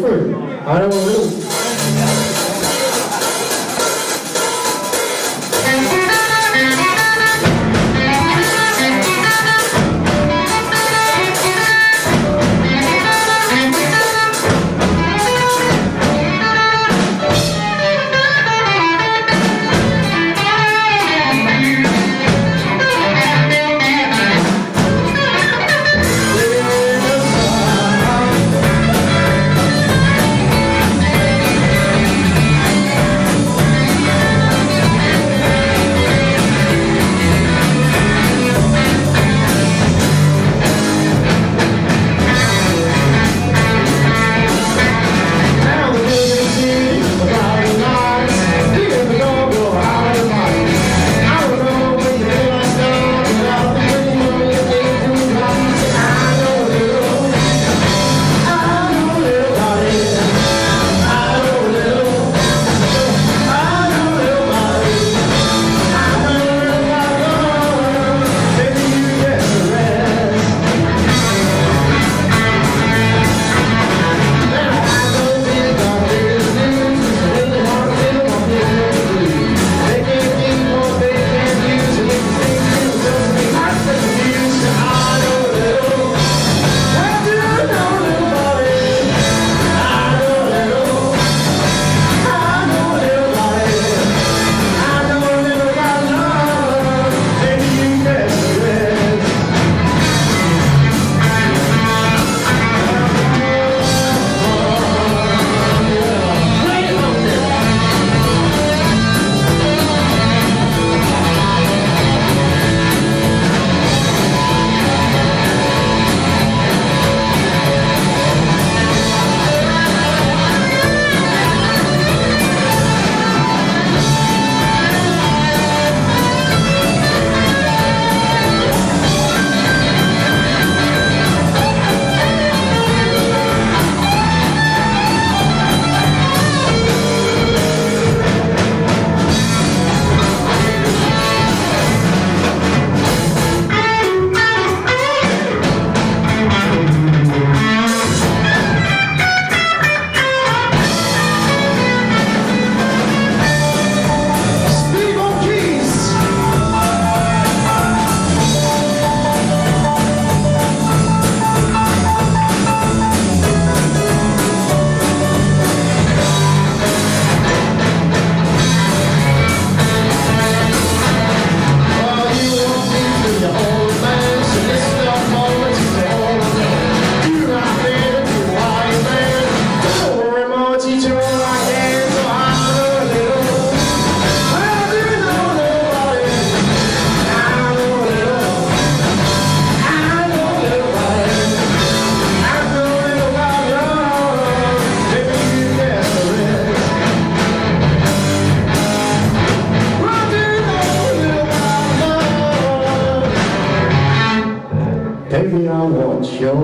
free. I don't know. Baby, I want your